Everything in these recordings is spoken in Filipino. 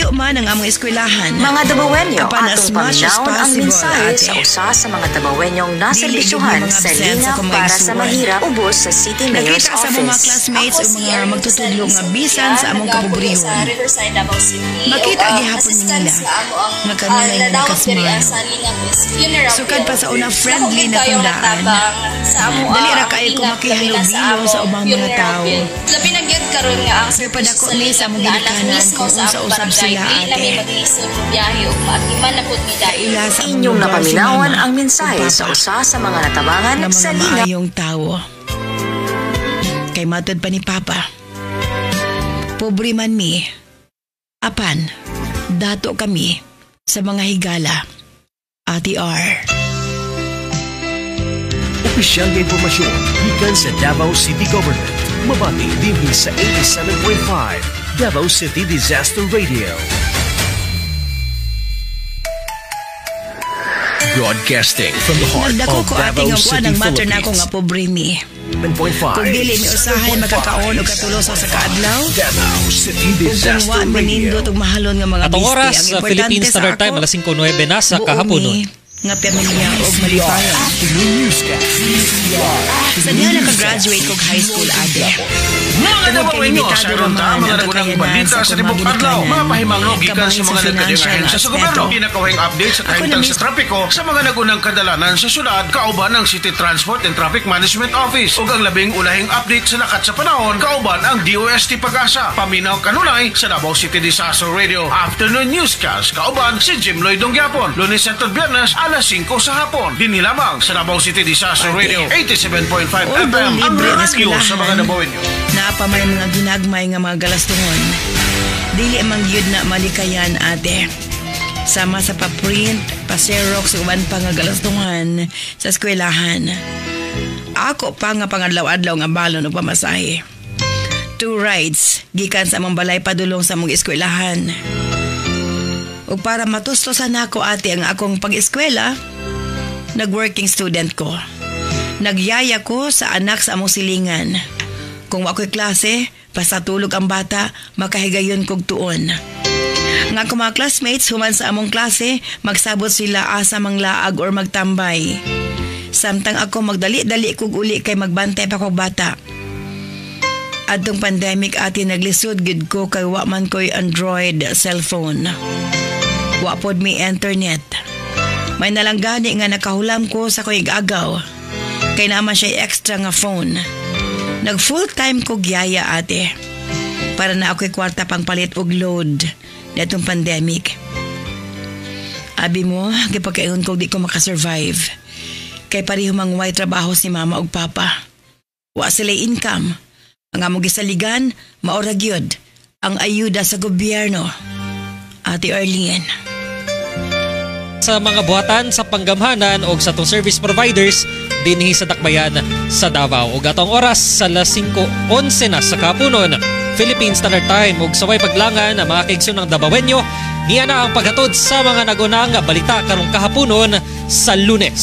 Layo man ang among eskwelahan. Mga Dabawenyo, atong paminawon ang mensahe sa usa sa mga Dabawenyong nasa Dili bisyuhan gyud mga sa sa kumaigsuon. para sa mahirap ubos sa City Mayor's Nakita sa mga Office. classmates o mga magtutudlo nga bisan sa among sa City. Makita gihapon nila nga kanunay ah, nadawat nakasmile. sa Sukad pa sa una, friendly na sa amo Dali ra ang kayo Lingap, kumakihalo labi na bilo amo sa ubang mga tao. Labi na gyud karon nga ang Sir, padako sa ni sa anak ginikanan kung sa among unsa-usab Dili na may maglisod biyahe o maagiman na pud. Ila sa Inyong napaminawan ang mensahe sa usa sa mga natabangan nga sa lingap maayong tao. Kay matod pa ni Papa. Pobre man mi. Apan, dato kami sa mga higala. Ati R. Opisyal nga impormasyon gikan sa Davao City Government. Mabati din sa 87.5 Davao City Disaster Radio. Broadcasting from the heart Nagdako of ko Davao buwan City, ang matter na Philippines. nga pobre mi. 7.5 Kung dili mi usahay magkakaon o katulosa sa kaadlaw, Davao City kung Disaster manindot og mahalon nga mga Atong bisti, oras ang sa importante Philippine sa Standard ako, Time alas 5:09 na sa kahaponon. nga pamilya og malipayon. Afternoon Newscast. Nakagraduate kog high school ade. Mga kay nabawenyo, limitado sa ron raman ta, mga ang nagunang balita sa kumagin adlaw, mga pahimangno gikan Kabahin sa mga nagkading financial ahensya sa gobyerno. aspeto. Pinakawing update sa na sa trapiko sa mga nagunang kadalanan sa syudad, kauban ang City Transport and Traffic Management Office ug ang labing ulahing update sa lakat sa panahon, kauban ang DOST Pag-asa. Paminaw kanunay sa Davao City Disaster Radio. Afternoon Newscast, kauban si Jim Lloyd Dongyapon. Lunes at Biyernes, alas 5 sa hapon. Dini lamang sa Davao City Disaster Radio. 87.5 Although FM, libre ang radio sa mga eskwelahan, nabawenyo. Napa may mga ginagmay nga mga galastungon. Dili man gyud na malikayan ate. Sama sa pa-print, pa-xerox, uban pa nga galastungan sa eskwelahan. Ako pa nga pangadlaw-adlaw nga balon o pamasahe. Two rides, gikan sa among balay padulong sa mong eskwelahan. Ug para matustosan nako ate ang akong pag-eskwela, nag-working student ko. Nagyaya ko sa anak sa among silingan. Kung ako'y klase, basta tulog ang bata, makahigayon kog tuon. Nga ko mga classmates, human sa among klase, magsabot sila asa mang laag or magtambay. Samtang ako magdali-dali kog uli kay magbantay pa kog bata. Adtong pandemic ati naglisod gid ko kay wa man ko'y Android cellphone. Wa pod mi internet. May nalanggani nga nakahulam ko sa ko'y agaw. Kay naman siya extra nga phone. Nag full time ko gyaya ate. Para na ako'y kwarta pang palit og load netong pandemic. Abi mo, gipagkaingon ko di ko makasurvive. Kay pareho mang way trabaho si mama ug papa. Wa sila income. Ang among gisaligan, maora gyud ang ayuda sa gobyerno. Ate Arlene. sa mga buhatan sa panggamhanan o sa tong service providers dinhi sa Dakbayan sa Davao. Ug atong oras sa las 5:11 na sa kapunon Philippine Standard Time ug saway paglangan ang mga kaigsyon ng Davaoenyo niya na ang paghatod sa mga nagunang balita karong kahaponon sa Lunes.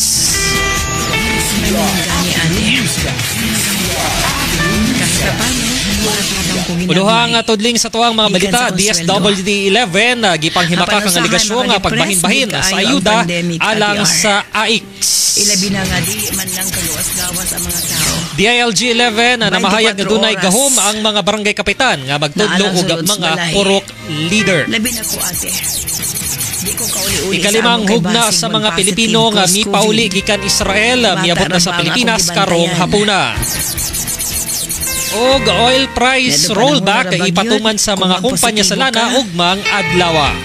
Kahit Uluhang uh, tudling sa tuwang mga balita, konsweldo. DSWD-11, uh, gipanghimaka Hapan kang aligasyon nga pagbahin-bahin sa ayuda alang sa AIX. Ilabi na nga, di man lang kaluwas-gawas ang mga tao. DILG-11 na namahayag nga 24 dunay gahom ang mga barangay kapitan nga magtudlo og mga purok leader. Labi na ko ate. Ikalimang hugna sa mga Pilipino nga mipauli gikan Israel miabot na sa Pilipinas karong hapuna. Og oil price rollback ba ipatuman sa mga kumpanya sa lana ug mang adlawa.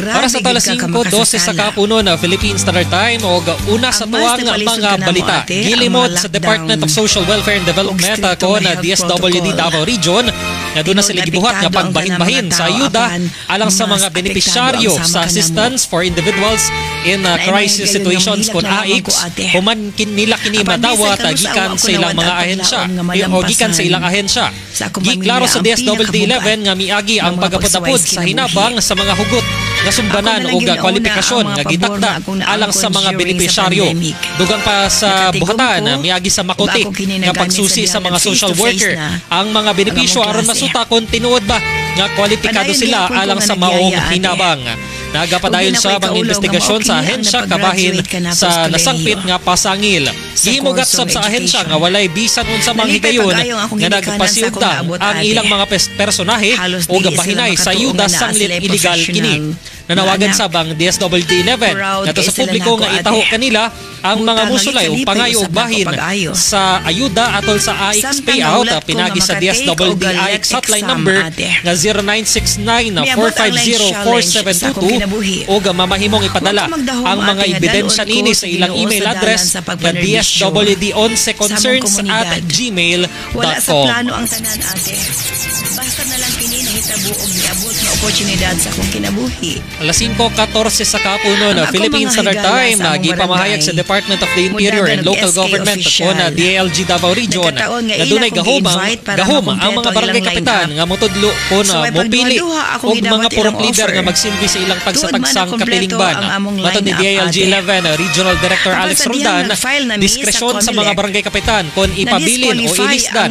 Para sa talas gid ka 5, 12 sa kapuno na Philippine Standard Time o una sa tuwang mga balita. Gilimot sa. Department of Social Welfare and Development ako na DSWD. Davao Region nga doon na sila gibuhat nga pagbahin-bahin sa ayuda alang sa mga benepisyaryo sa na assistance for individuals in uh, crisis situations kon na ate. human kin nila kini madawat gikan sa ilang mga ahensya. o gikan sa ilang ahensya. Giklaro sa DSWD-11 pinakabugat nga miagi ng ang pagapod-apod sa hinabang sa mga hugot nga sumbanan o nauna kwalifikasyon nga gitakda nga alang sa mga benepisyaryo. Dugang pa sa buhatan ko, miagi sa kini nga pagsusi sa mga social worker. ang mga benepisyo aron masuta kung tinuod ba? Nga kwalipikado Panayon sila alang nga sa maong hinabang. Nagapadayon na mga investigasyon sa ahensya kabahin ka sa nasangpit nga pasangil. Sab sa ahensya nga walay bisan unsa mang higayon nga naabot, ang ilang mga personahe o gabahinay sa yuda sanglit illegal kini. Nanawagan sa bang DSWD 11 Proud nga to kay sa publiko nga itaho kanila ang mga musulay o pangayo og bahin sa ayuda atol sa AX payout pinagi sa DSWD AX hotline number nga Miabot ang line challenge sa akong 0969-450-4722 kinabuhi. o ga mamahimong ipadala ang mga ebidensya nini sa ilang email address dalan sa nga pagpanerbisyo. dswd11 concerns Sa among at komunidad. gmail.com. Wala sa plano ang tanan ate. Basta na lang kini nahitabo og niabot nga oportunidad sa akong kinabuhi. Alas 5.14 sa kapuno na Philippine Standard Time sa na among gipamahayag barangay. sa Department of the Interior and Local SK Government o na DLG Davao Region na dunay akong gahom ang mga ang barangay kapitan nga motudlo po na mopili og mga ilang leader nga magsilbi sa ilang Tuod man tagsatagsang na kompleto katilingban. ang among Matod ni DLG ate. 11 Regional Director Alex Roldan, diskresyon sa mga barangay kapitan kung ipabilin o ilisdan